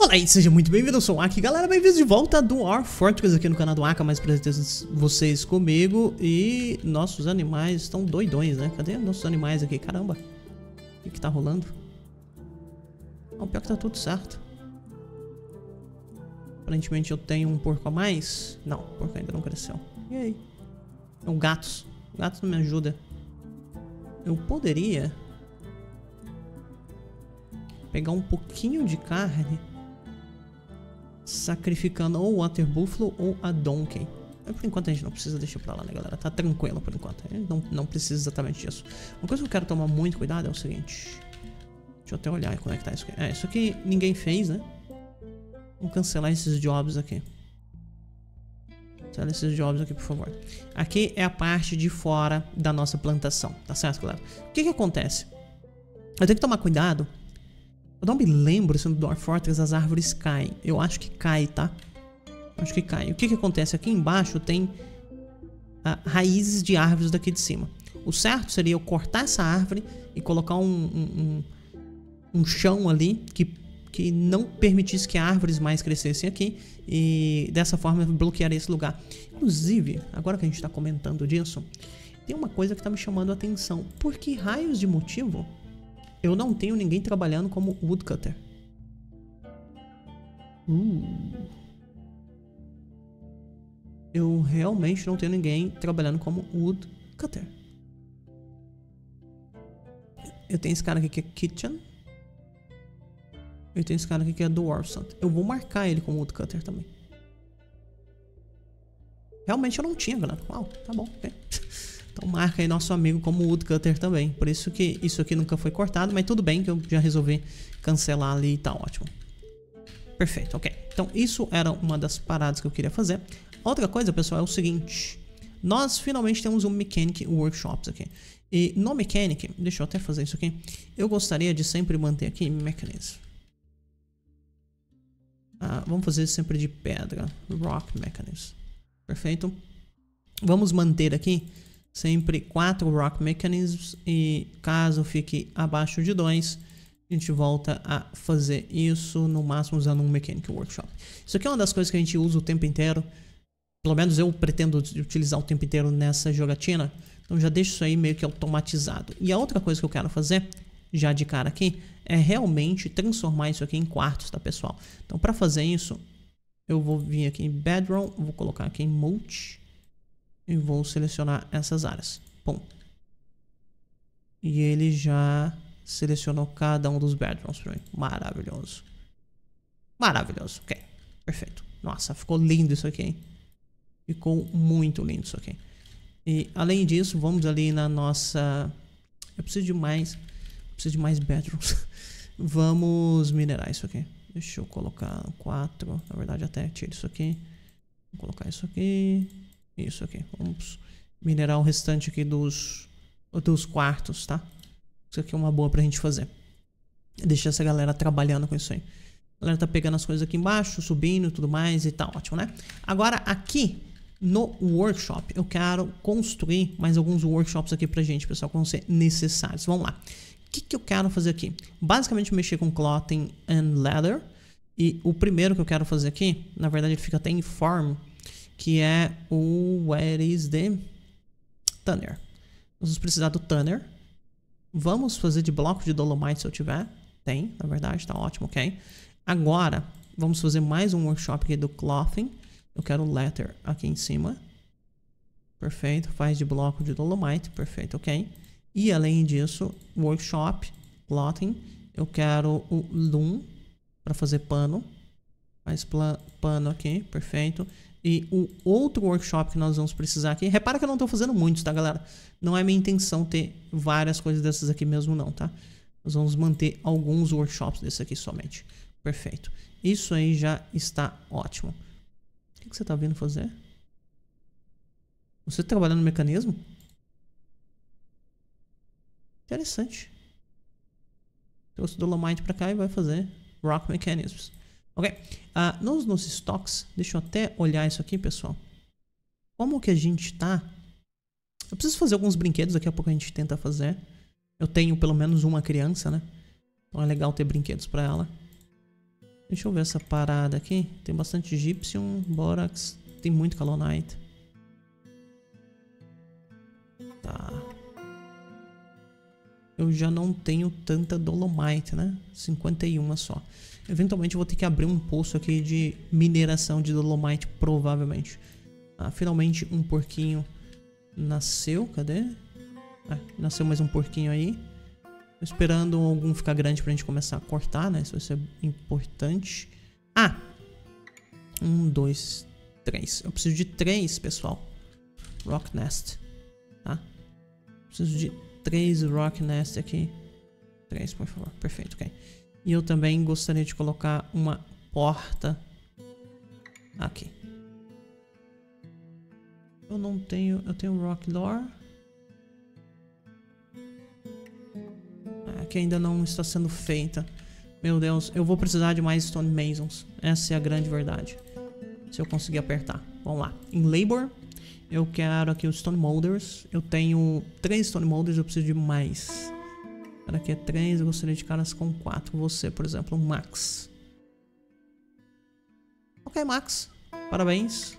Olá e seja muito bem-vindo, eu sou o Aki, galera, bem-vindos de volta do War Fortress aqui no canal do Aka, mais prazer vocês comigo e nossos animais estão doidões, né? Cadê nossos animais aqui? Caramba, o que que tá rolando? o pior que tá tudo certo. Aparentemente eu tenho um porco a mais. Não, o porco ainda não cresceu. E aí? São gatos. Gatos não me ajudam. Eu poderia pegar um pouquinho de carne sacrificando ou o Water Buffalo ou a Donkey. Mas por enquanto a gente não precisa deixar pra lá, né, galera? Tá tranquilo por enquanto. A gente não, não precisa exatamente disso. Uma coisa que eu quero tomar muito cuidado é o seguinte. Deixa eu até olhar como é que tá isso aqui. É, isso aqui ninguém fez, né? Vamos cancelar esses jobs aqui. Cancela esses jobs aqui, por favor. Aqui é a parte de fora da nossa plantação, tá certo, galera? O que que acontece? Eu tenho que tomar cuidado eu não me lembro se no Dwarf Fortress as árvores caem. Eu acho que cai, tá? Acho que cai. O que que acontece? Aqui embaixo tem ah, raízes de árvores daqui de cima. O certo seria eu cortar essa árvore e colocar um, um, um, um chão ali que, que não permitisse que árvores mais crescessem aqui. E dessa forma eu bloquearia esse lugar. Inclusive, agora que a gente está comentando disso, tem uma coisa que está me chamando a atenção. Por que raios de motivo eu não tenho ninguém trabalhando como woodcutter. Uh. Eu realmente não tenho ninguém trabalhando como woodcutter. Eu tenho esse cara aqui que é kitchen. Eu tenho esse cara aqui que é dwarf Eu vou marcar ele como woodcutter também. Realmente eu não tinha, galera. Uau, tá bom. Okay. Então marca aí nosso amigo como woodcutter também. Por isso que isso aqui nunca foi cortado, mas tudo bem que eu já resolvi cancelar ali e tá ótimo. Perfeito, ok. Então isso era uma das paradas que eu queria fazer. Outra coisa, pessoal, é o seguinte. Nós finalmente temos um Mechanic Workshops aqui. E no Mechanic, deixa eu até fazer isso aqui. Eu gostaria de sempre manter aqui Mechanism. Ah, vamos fazer sempre de pedra. Rock Mechanism. Perfeito. Vamos manter aqui sempre quatro Rock Mechanisms e caso fique abaixo de dois, a gente volta a fazer isso, no máximo usando um Mechanic Workshop. Isso aqui é uma das coisas que a gente usa o tempo inteiro, pelo menos eu pretendo utilizar o tempo inteiro nessa jogatina, então já deixo isso aí meio que automatizado. E a outra coisa que eu quero fazer, já de cara aqui, é realmente transformar isso aqui em quartos, tá pessoal? Então para fazer isso, eu vou vir aqui em Bedroom, vou colocar aqui em Mulch, e vou selecionar essas áreas. Bom. E ele já selecionou cada um dos bedrooms para mim. Maravilhoso. Maravilhoso. Ok. Perfeito. Nossa, ficou lindo isso aqui, hein? Ficou muito lindo isso aqui. E além disso, vamos ali na nossa... Eu preciso de mais... Preciso de mais bedrooms. vamos minerar isso aqui. Deixa eu colocar quatro. Na verdade, até tiro isso aqui. Vou colocar isso aqui. Isso aqui. Vamos minerar o restante aqui dos, dos quartos, tá? Isso aqui é uma boa pra gente fazer. Deixar essa galera trabalhando com isso aí. A galera tá pegando as coisas aqui embaixo, subindo tudo mais e tá ótimo, né? Agora aqui no workshop eu quero construir mais alguns workshops aqui pra gente, pessoal, que vão ser necessários. Vamos lá. O que, que eu quero fazer aqui? Basicamente mexer com clothing and leather. E o primeiro que eu quero fazer aqui, na verdade ele fica até em farm, que é o Where is the Tanner. Vamos precisar do Tanner. Vamos fazer de bloco de Dolomite se eu tiver. Tem, na verdade, tá ótimo, ok. Agora, vamos fazer mais um workshop aqui do Clothing. Eu quero Letter aqui em cima. Perfeito, faz de bloco de Dolomite, perfeito, ok. E além disso, Workshop, Clothing. Eu quero o Loom para fazer pano. Faz pano aqui, perfeito. E o outro workshop que nós vamos precisar aqui, repara que eu não estou fazendo muitos, tá, galera? Não é minha intenção ter várias coisas dessas aqui mesmo, não, tá? Nós vamos manter alguns workshops desses aqui somente. Perfeito. Isso aí já está ótimo. O que, você está vindo fazer? Você trabalhando no mecanismo? Interessante. Trouxe Dolomite para cá e vai fazer Rock Mechanisms. Ok? Uh, nos, nos estoques, deixa eu até olhar isso aqui, pessoal. Como que a gente tá? Eu preciso fazer alguns brinquedos, daqui a pouco a gente tenta fazer. Eu tenho pelo menos uma criança, né? Então é legal ter brinquedos para ela. Deixa eu ver essa parada aqui. Tem bastante Gypsum, Borax, tem muito Calonite. Eu já não tenho tanta Dolomite, né? 51 só. Eventualmente eu vou ter que abrir um poço aqui de mineração de Dolomite, provavelmente. Ah, finalmente um porquinho nasceu. Cadê? Ah, nasceu mais um porquinho aí. Tô esperando algum ficar grande pra gente começar a cortar, né? Isso vai ser importante. Ah! Um, dois, três. Eu preciso de três, pessoal. Rock Nest. Tá? Preciso de três Rock Nest aqui. Três, por favor. Perfeito, ok. E eu também gostaria de colocar uma porta aqui. Eu não tenho... Eu tenho Rock Door. que ainda não está sendo feita. Meu Deus, eu vou precisar de mais Stone Masons. Essa é a grande verdade. Se eu conseguir apertar. Vamos lá. Em Labor, eu quero aqui os Stone Molders. Eu tenho três Stone Molders, eu preciso de mais. Cara, aqui é três, eu gostaria de caras com quatro. Você, por exemplo, Max. Ok, Max. Parabéns.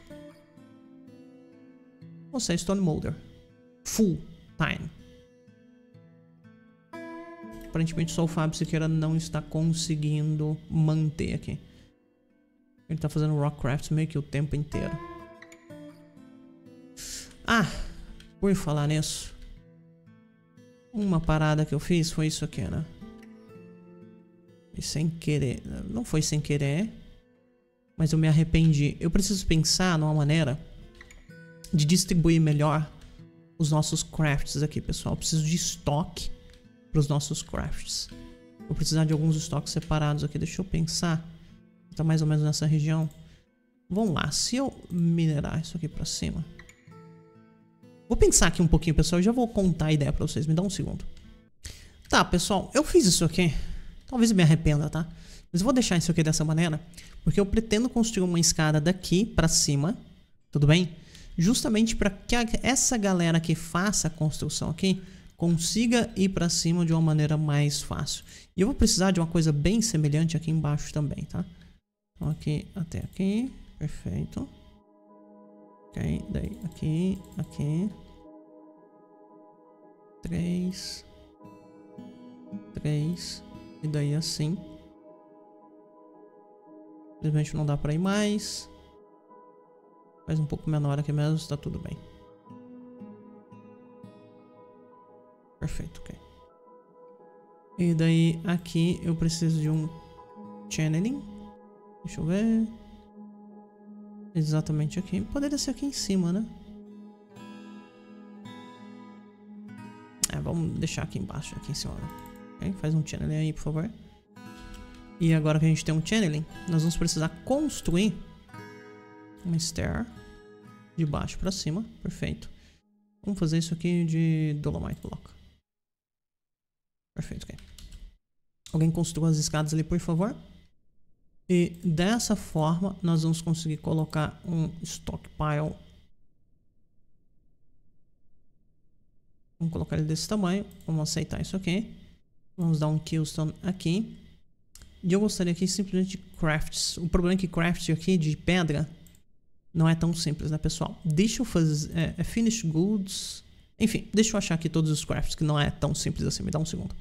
Você é Stone Molder. Full time. Aparentemente só o Fábio Siqueira não está conseguindo manter aqui. Ele está fazendo Rockcraft meio que o tempo inteiro. Ah, por falar nisso. Uma parada que eu fiz foi isso aqui, né? E sem querer. Não foi sem querer. Mas eu me arrependi. Eu preciso pensar numa maneira de distribuir melhor os nossos crafts aqui, pessoal. Eu preciso de estoque para os nossos crafts. Vou precisar de alguns estoques separados aqui. Deixa eu pensar. Tá mais ou menos nessa região. Vamos lá. Se eu minerar isso aqui para cima. Vou pensar aqui um pouquinho, pessoal. Eu já vou contar a ideia para vocês. Me dá um segundo. Tá, pessoal. Eu fiz isso aqui. Talvez me arrependa, tá? Mas eu vou deixar isso aqui dessa maneira. Porque eu pretendo construir uma escada daqui para cima. Tudo bem? Justamente para que essa galera que faça a construção aqui consiga ir para cima de uma maneira mais fácil. E eu vou precisar de uma coisa bem semelhante aqui embaixo também, tá? Aqui até aqui, perfeito. Ok, daí aqui, aqui. Três. Três. E daí assim. Simplesmente não dá para ir mais. Faz um pouco menor aqui mesmo, está tudo bem. Perfeito, ok. E daí aqui eu preciso de um channeling. Deixa eu ver. Exatamente aqui. Poderia ser aqui em cima, né? É, vamos deixar aqui embaixo, aqui em cima. Okay? Faz um channeling aí, por favor. E agora que a gente tem um channeling, nós vamos precisar construir uma stair de baixo para cima. Perfeito. Vamos fazer isso aqui de Dolomite Block. Perfeito, ok. Alguém construa as escadas ali, por favor. E dessa forma, nós vamos conseguir colocar um stockpile. Vamos colocar ele desse tamanho. Vamos aceitar isso aqui. Vamos dar um killstone aqui. E eu gostaria aqui simplesmente de crafts. O problema é que craft aqui de pedra não é tão simples, né, pessoal? Deixa eu fazer... É, é finish goods... Enfim, deixa eu achar aqui todos os crafts que não é tão simples assim. Me dá um segundo.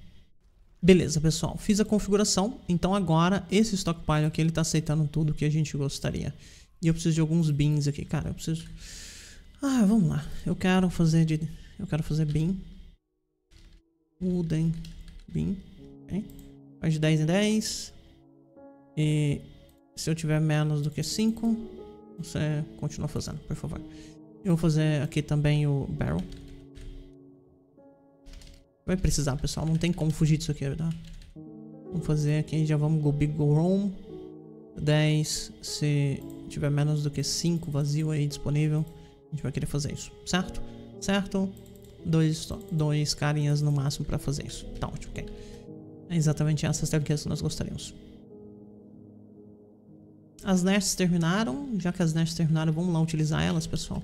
Beleza, pessoal. Fiz a configuração. Então agora esse stockpile aqui ele está aceitando tudo que a gente gostaria. E eu preciso de alguns beans aqui, cara. Eu preciso. Ah, vamos lá. Eu quero fazer de. Eu quero fazer bean. Wooden bean. Okay. Faz de 10 em 10. E se eu tiver menos do que 5, você continua fazendo, por favor. Eu vou fazer aqui também o barrel. Vai precisar, pessoal. Não tem como fugir disso aqui, tá? Vamos fazer aqui. Já vamos go big, go home. 10. Se tiver menos do que 5 vazio aí disponível, a gente vai querer fazer isso. Certo? Certo? Dois, dois carinhas no máximo para fazer isso. Tá ótimo, ok. É exatamente essas riquezas que nós gostaríamos. As nests terminaram. Já que as nests terminaram, vamos lá utilizar elas, pessoal.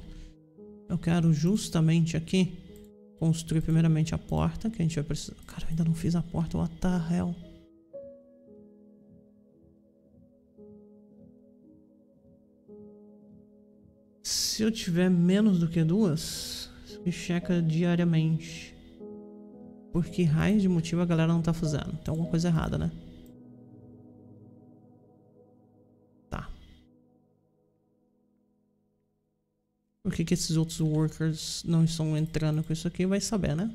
Eu quero justamente aqui construir primeiramente a porta, que a gente vai precisar... Cara, eu ainda não fiz a porta, what the hell? Se eu tiver menos do que duas, isso aqui checa diariamente. Por que de motivo a galera não tá fazendo? Tem alguma coisa errada, né? Por que, que esses outros workers não estão entrando com isso aqui? Vai saber, né?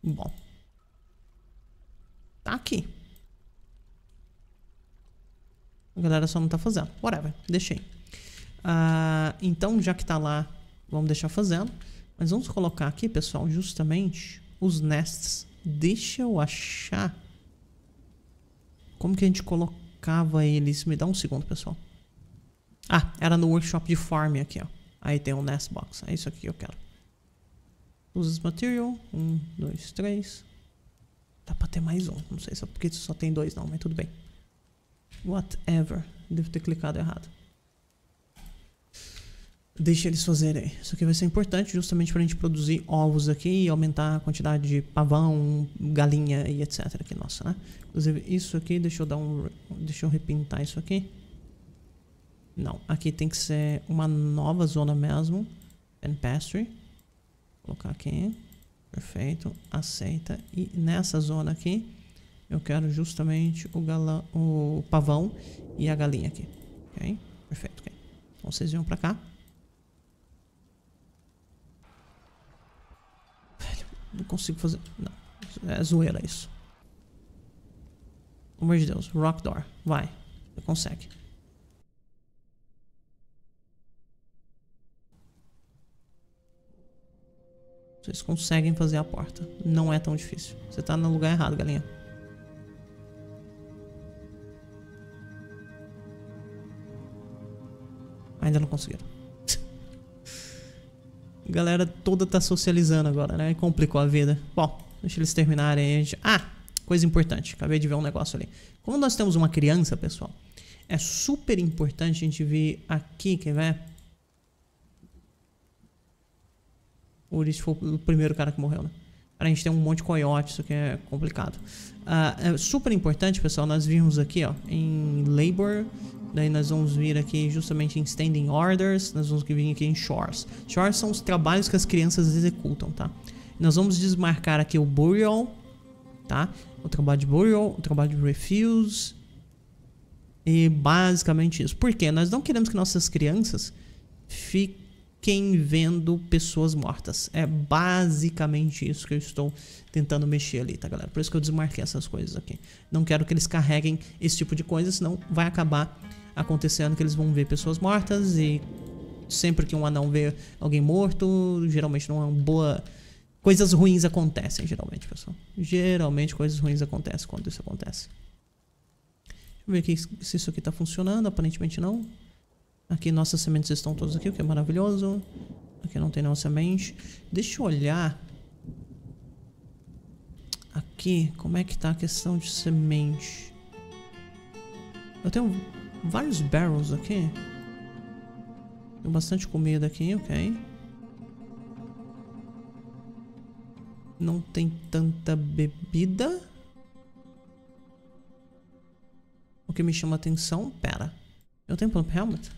Bom. Tá aqui. A galera só não tá fazendo. Whatever, deixei. Uh, então, já que tá lá, vamos deixar fazendo. Mas vamos colocar aqui, pessoal, justamente os nests. Deixa eu achar como que a gente colocava eles. Me dá um segundo, pessoal. Ah, era no workshop de farm aqui, ó. Aí tem um nest box. É isso aqui que eu quero. Uses material. Um, dois, três. Dá pra ter mais um. Não sei se é porque só tem dois não, mas tudo bem. Whatever. Devo ter clicado errado. Deixa eles fazerem. Isso aqui vai ser importante justamente pra gente produzir ovos aqui e aumentar a quantidade de pavão, galinha e etc. aqui, nossa, né? Inclusive, isso aqui, deixa eu dar um... Deixa eu repintar isso aqui. Não, aqui tem que ser uma nova zona mesmo. Pen Pastry. Colocar aqui. Perfeito. Aceita. E nessa zona aqui, eu quero justamente o, galã, o pavão e a galinha aqui. Ok? Perfeito. Okay. Então vocês vêm pra cá. Não consigo fazer... Não. É zoeira isso. Pelo amor de Deus. Rock door. Vai. Você consegue. Vocês conseguem fazer a porta. Não é tão difícil. Você tá no lugar errado, galinha. Ainda não conseguiram. A galera toda tá socializando agora, né? Complicou a vida. Bom, deixa eles terminarem. Gente... Ah, coisa importante. Acabei de ver um negócio ali. Como nós temos uma criança, pessoal, é super importante a gente vir aqui, quer ver? O Ulisses foi o primeiro cara que morreu, né? A gente tem um monte de coiote, isso aqui é complicado. Uh, é super importante, pessoal, nós vimos aqui, ó, em Labor, daí nós vamos vir aqui justamente em Standing Orders, nós vamos vir aqui em Shores. Shores são os trabalhos que as crianças executam, tá? Nós vamos desmarcar aqui o Burial, tá? O trabalho de Burial, o trabalho de Refuse, e basicamente isso. Por quê? Nós não queremos que nossas crianças fiquem quem vendo pessoas mortas. É basicamente isso que eu estou tentando mexer ali, tá, galera? Por isso que eu desmarquei essas coisas aqui. Não quero que eles carreguem esse tipo de coisa, senão vai acabar acontecendo que eles vão ver pessoas mortas e sempre que um anão vê alguém morto, geralmente não é uma boa... Coisas ruins acontecem, geralmente, pessoal. Geralmente coisas ruins acontecem quando isso acontece. Deixa eu ver aqui se isso aqui tá funcionando. Aparentemente não. Aqui nossas sementes estão todas aqui, o que é maravilhoso. Aqui não tem nenhuma semente. Deixa eu olhar. Aqui, como é que tá a questão de semente? Eu tenho vários barrels aqui. Tenho bastante comida aqui, ok. Não tem tanta bebida. O que me chama atenção... Pera. Eu tenho pump helmet?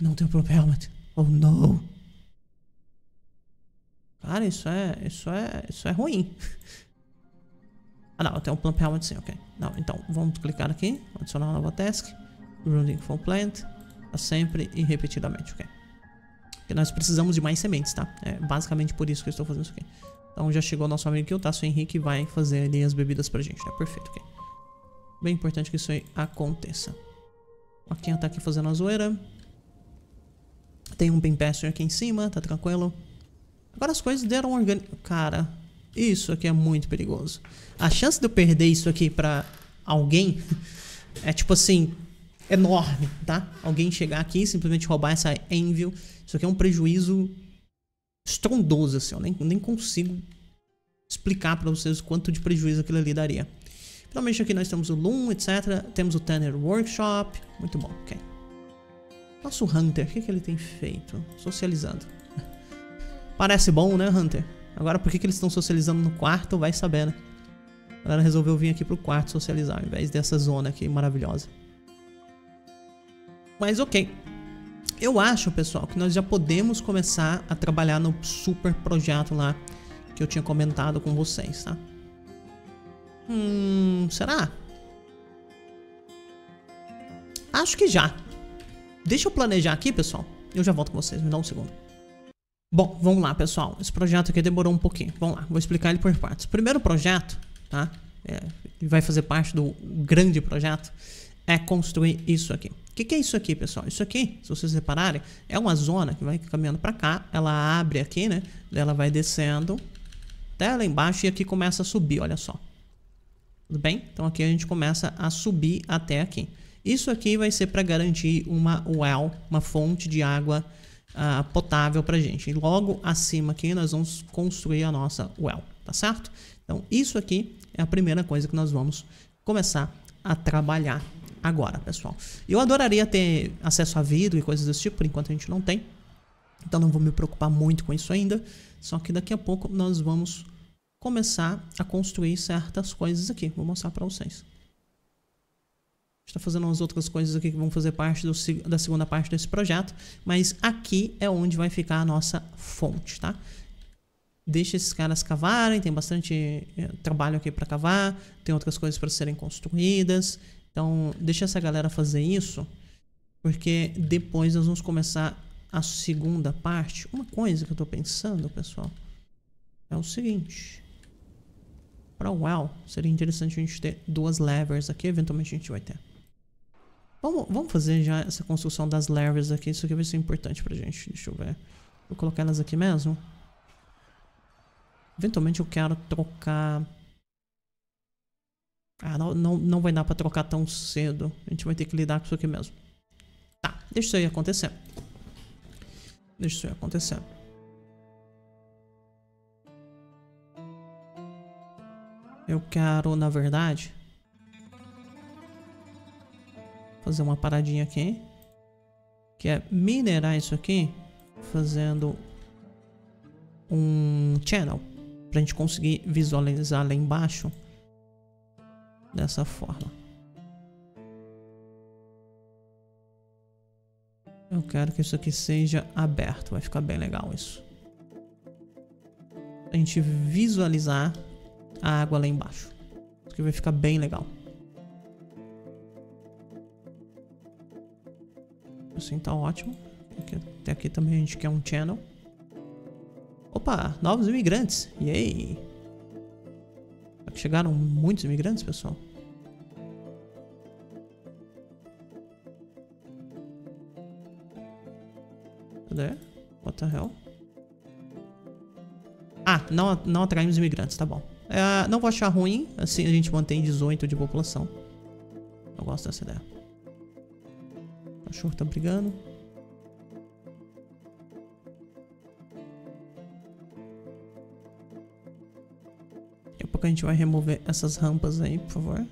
Não tem propellant. Oh não. Cara, isso é. Isso é. Isso é ruim. ah não, tenho um pump helmet sim, ok. Não, então vamos clicar aqui. Adicionar uma nova task. Running full plant. Sempre e repetidamente, ok. Porque nós precisamos de mais sementes, tá? É basicamente por isso que eu estou fazendo isso aqui. Então já chegou nosso amigo aqui, o Tasso Henrique, vai fazer ali as bebidas pra gente, né? Perfeito, ok. Bem importante que isso aí aconteça. Quem tá aqui fazendo a zoeira. Tem um Pimpester aqui em cima, tá tranquilo. Agora as coisas deram orgânico. Cara, isso aqui é muito perigoso. A chance de eu perder isso aqui pra alguém é tipo assim, enorme, tá? Alguém chegar aqui e simplesmente roubar essa Envil. Isso aqui é um prejuízo estrondoso, assim. Eu nem, nem consigo explicar pra vocês quanto de prejuízo aquilo ali daria. Finalmente aqui nós temos o Loom, etc. Temos o Tanner Workshop. Muito bom, ok. Nosso Hunter, o que, que ele tem feito? Socializando. Parece bom, né, Hunter? Agora, por que, que eles estão socializando no quarto, vai saber, né? A galera resolveu vir aqui pro quarto socializar, ao invés dessa zona aqui maravilhosa. Mas ok. Eu acho, pessoal, que nós já podemos começar a trabalhar no super projeto lá que eu tinha comentado com vocês, tá? Hum, será? Acho que já. Deixa eu planejar aqui, pessoal. Eu já volto com vocês, me dá um segundo. Bom, vamos lá, pessoal. Esse projeto aqui demorou um pouquinho. Vamos lá, vou explicar ele por partes. Primeiro projeto, tá? É, vai fazer parte do grande projeto, é construir isso aqui. O que, que, é isso aqui, pessoal? Isso aqui, se vocês repararem, é uma zona que vai caminhando para cá. Ela abre aqui, né? Ela vai descendo até lá embaixo e aqui começa a subir, olha só. Tudo bem? Então aqui a gente começa a subir até aqui. Isso aqui vai ser para garantir uma well, uma fonte de água uh, potável para gente. E logo acima aqui nós vamos construir a nossa well, tá certo? Então isso aqui é a primeira coisa que nós vamos começar a trabalhar agora, pessoal. Eu adoraria ter acesso a vidro e coisas desse tipo, por enquanto a gente não tem. Então não vou me preocupar muito com isso ainda. Só que daqui a pouco nós vamos começar a construir certas coisas aqui. Vou mostrar para vocês. está fazendo umas outras coisas aqui que vão fazer parte do, da segunda parte desse projeto. Mas aqui é onde vai ficar a nossa fonte, tá? Deixa esses caras cavarem, tem bastante eh, trabalho aqui para cavar, tem outras coisas para serem construídas. Então, deixa essa galera fazer isso, porque depois nós vamos começar a segunda parte. Uma coisa que eu estou pensando, pessoal, é o seguinte. Para seria interessante a gente ter duas levers aqui, eventualmente a gente vai ter. Vamos, vamos fazer já essa construção das levers aqui, isso aqui vai ser importante pra gente. Deixa eu ver. Vou colocar elas aqui mesmo. Eventualmente eu quero trocar ah, não, não, não vai dar pra trocar tão cedo. A gente vai ter que lidar com isso aqui mesmo. Tá, deixa isso aí acontecer. Deixa isso aí acontecer. Eu quero, na verdade, fazer uma paradinha aqui. Que é minerar isso aqui fazendo um channel. Pra gente conseguir visualizar lá embaixo dessa forma. Eu quero que isso aqui seja aberto, vai ficar bem legal isso. A gente visualizar a água lá embaixo. Isso aqui vai ficar bem legal. Assim tá ótimo. Até aqui também a gente quer um channel. Opa, novos imigrantes. Yay! Chegaram muitos imigrantes, pessoal. Cadê? What the hell? Ah, não, não atraímos imigrantes, tá bom. É, não vou achar ruim, assim a gente mantém 18 de população. Eu gosto dessa ideia. O cachorro tá brigando. pouco a gente vai remover essas rampas aí, por favor.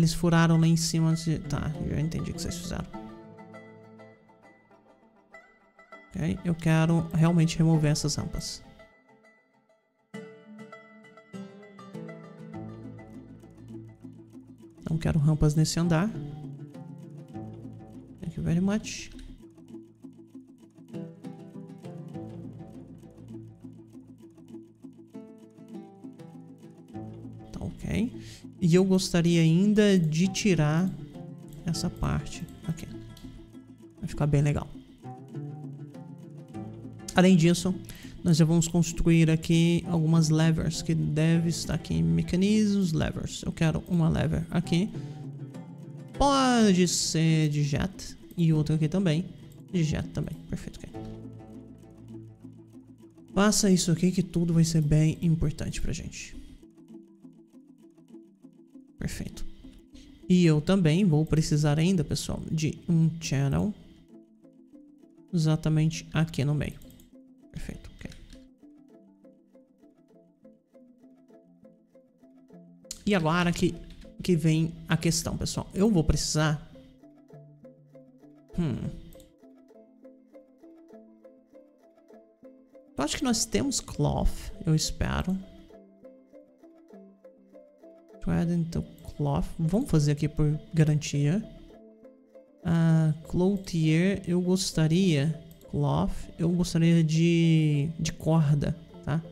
Eles furaram lá em cima antes de... Tá, já entendi o que vocês fizeram. Ok, eu quero realmente remover essas rampas. Não quero rampas nesse andar you very much. Ok. E eu gostaria ainda de tirar essa parte aqui. Vai ficar bem legal. Além disso, nós já vamos construir aqui algumas levers que deve estar aqui em mecanismos, levers. Eu quero uma lever aqui. Pode ser de jet, e outro aqui também. De jet também. Perfeito, ok. Faça isso aqui que tudo vai ser bem importante pra gente. E eu também vou precisar ainda, pessoal, de um channel exatamente aqui no meio. Perfeito, ok. E agora que, que vem a questão, pessoal. Eu vou precisar... Hum... Eu acho que nós temos cloth, eu espero. Thread into cloth. Vamos fazer aqui por garantia. Uh, clothier, eu gostaria... Cloth, eu gostaria de, de corda, tá?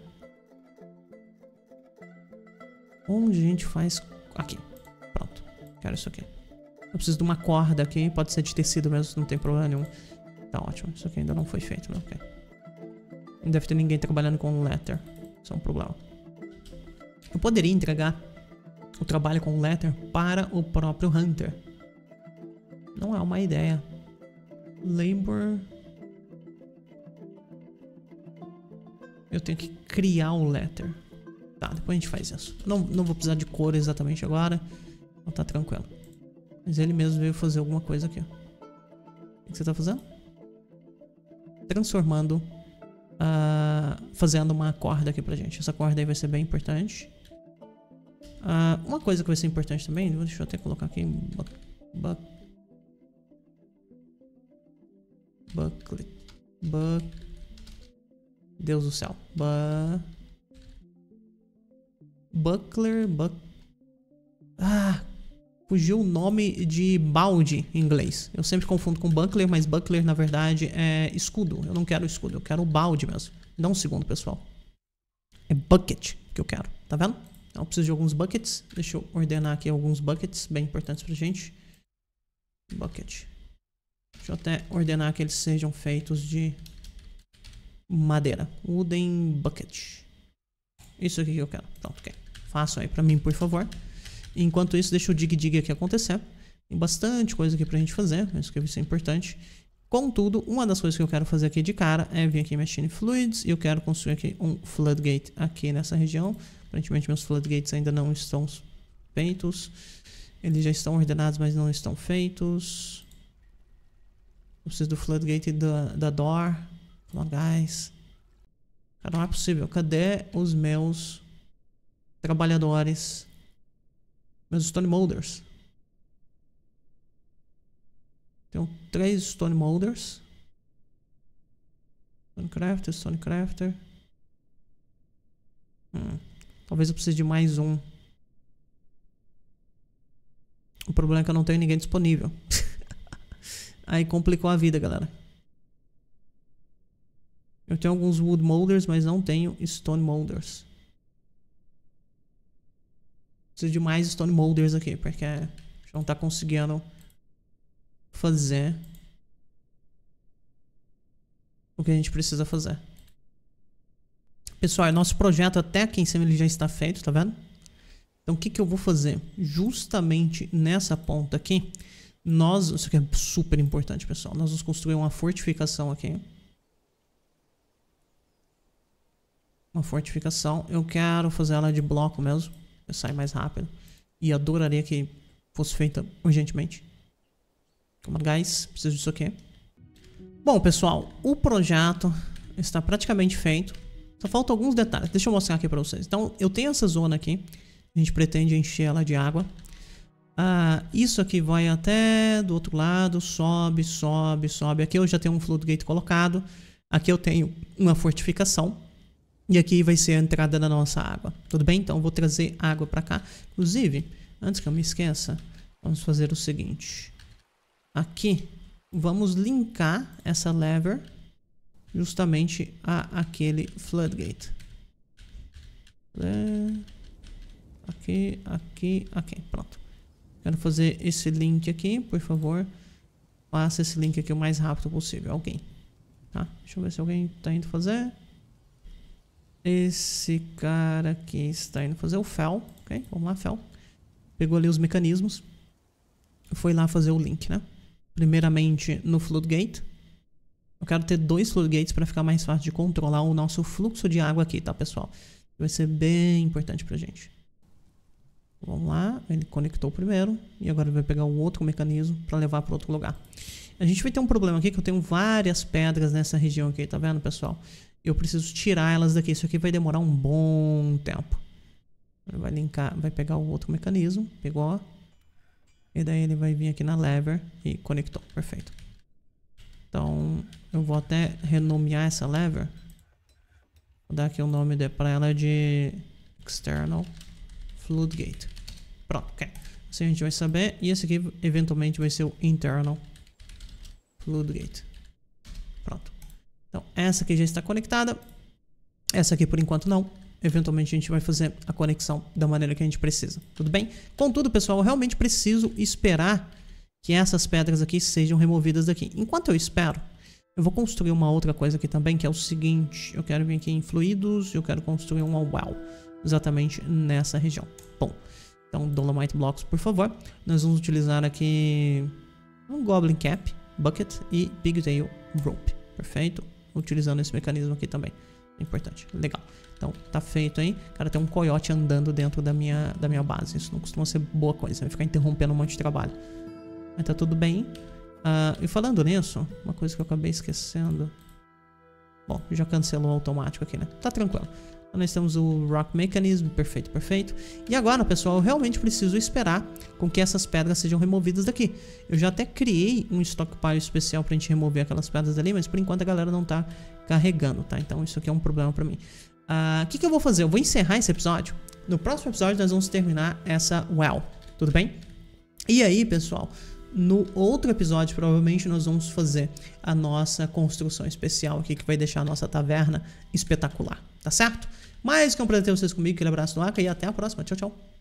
Onde a gente faz... Aqui. Pronto. Quero isso aqui. Eu preciso de uma corda aqui. Pode ser de tecido mesmo, não tem problema nenhum. Tá ótimo. Isso aqui ainda não foi feito, né? Ok. Não deve ter ninguém trabalhando com letter. Isso é um problema. Eu poderia entregar o trabalho com letter para o próprio Hunter. Não é uma ideia. Labor... Eu tenho que criar o letter. Tá, depois a gente faz isso. Não, não vou precisar de cor exatamente agora. Então tá tranquilo. Mas ele mesmo veio fazer alguma coisa aqui. O que você tá fazendo? Transformando uh, fazendo uma corda aqui pra gente. Essa corda aí vai ser bem importante. Uh, uma coisa que vai ser importante também, deixa eu até colocar aqui. Buck, buck, bucklet, buck, Deus do céu. Bu, buckler, buck, ah, fugiu o nome de balde em inglês. Eu sempre confundo com buckler, mas buckler na verdade é escudo. Eu não quero escudo, eu quero o balde mesmo. Dá um segundo, pessoal. É bucket que eu quero, tá vendo? Então eu preciso de alguns buckets. Deixa eu ordenar aqui alguns buckets bem importantes pra gente. Bucket. Deixa eu até ordenar que eles sejam feitos de madeira. Wooden bucket. Isso aqui que eu quero. Pronto, ok. Façam aí pra mim, por favor. Enquanto isso, deixa o dig dig aqui acontecer. Tem bastante coisa aqui pra gente fazer, isso que vai ser importante. Contudo, uma das coisas que eu quero fazer aqui de cara é vir aqui em Machine Fluids e eu quero construir aqui um Floodgate aqui nessa região. Aparentemente meus Floodgates ainda não estão feitos. Eles já estão ordenados, mas não estão feitos. Eu preciso do Floodgate da, da Door. On, guys. Cara, não é possível. Cadê os meus trabalhadores meus Stone Molders. Tenho três Stone Molders. Stone Crafter, talvez eu precise de mais um. O problema é que eu não tenho ninguém disponível. Aí complicou a vida, galera. Eu tenho alguns Wood Molders, mas não tenho Stone Molders. Preciso de mais Stone Molders aqui, porque não tá conseguindo fazer o que a gente precisa fazer. Pessoal, nosso projeto até aqui em cima ele já está feito, tá vendo? Então o que, que eu vou fazer? Justamente nessa ponta aqui, nós, isso aqui é super importante, pessoal, nós vamos construir uma fortificação aqui. Uma fortificação, eu quero fazer ela de bloco mesmo sai mais rápido. E adoraria que fosse feita urgentemente. Como guys, preciso disso aqui. Bom, pessoal, o projeto está praticamente feito. Só faltam alguns detalhes. Deixa eu mostrar aqui para vocês. Então, eu tenho essa zona aqui. A gente pretende encher ela de água. Ah, isso aqui vai até do outro lado, sobe, sobe, sobe. Aqui eu já tenho um floodgate colocado. Aqui eu tenho uma fortificação. E aqui vai ser a entrada da nossa água. Tudo bem? Então eu vou trazer água para cá. Inclusive, antes que eu me esqueça, vamos fazer o seguinte. Aqui, vamos linkar essa lever justamente a aquele floodgate. Aqui, aqui, aqui. Pronto. Quero fazer esse link aqui, por favor. Faça esse link aqui o mais rápido possível. Alguém. Tá? Deixa eu ver se alguém está indo fazer. Esse cara aqui está indo fazer o fel, ok? Vamos lá, fel. Pegou ali os mecanismos. Foi lá fazer o link, né? Primeiramente no floodgate. Quero ter dois floodgates para ficar mais fácil de controlar o nosso fluxo de água aqui, tá, pessoal? Vai ser bem importante pra gente. Vamos lá, ele conectou primeiro e agora vai pegar um outro mecanismo para levar para outro lugar. A gente vai ter um problema aqui que eu tenho várias pedras nessa região aqui, tá vendo, pessoal? eu preciso tirar elas daqui. Isso aqui vai demorar um bom tempo. Ele vai linkar, vai pegar o outro mecanismo, pegou, e daí ele vai vir aqui na lever e conectou, perfeito. Então, eu vou até renomear essa lever. Vou dar aqui o nome para ela de External Floodgate. Pronto, ok. Assim a gente vai saber. E esse aqui eventualmente vai ser o Internal Floodgate. Pronto. Então, essa aqui já está conectada. Essa aqui por enquanto não. Eventualmente a gente vai fazer a conexão da maneira que a gente precisa. Tudo bem? Contudo, pessoal, eu realmente preciso esperar que essas pedras aqui sejam removidas daqui. Enquanto eu espero, eu vou construir uma outra coisa aqui também, que é o seguinte. Eu quero vir aqui em fluidos eu quero construir um well exatamente nessa região. Bom, então Dolomite Blocks, por favor. Nós vamos utilizar aqui um Goblin Cap, Bucket e Pigtail Rope. Perfeito? Utilizando esse mecanismo aqui também. Importante. Legal. Então, tá feito aí. Cara, tem um coiote andando dentro da minha, da minha base. Isso não costuma ser boa coisa. Vai ficar interrompendo um monte de trabalho. Mas tá tudo bem. Uh, e falando nisso, uma coisa que eu acabei esquecendo. Bom, já cancelou automático aqui, né? Tá tranquilo. Então nós temos o Rock Mechanism, perfeito, perfeito. E agora, pessoal, eu realmente preciso esperar com que essas pedras sejam removidas daqui. Eu já até criei um stockpile especial pra gente remover aquelas pedras dali, mas por enquanto a galera não tá carregando, tá? Então isso aqui é um problema pra mim. O uh, que, que eu vou fazer? Eu vou encerrar esse episódio. No próximo episódio nós vamos terminar essa well, tudo bem? E aí, pessoal, no outro episódio, provavelmente, nós vamos fazer a nossa construção especial aqui, que vai deixar a nossa taverna espetacular, tá certo? Mais que é um prazer ter vocês comigo, aquele abraço no Aka e até a próxima. Tchau, tchau.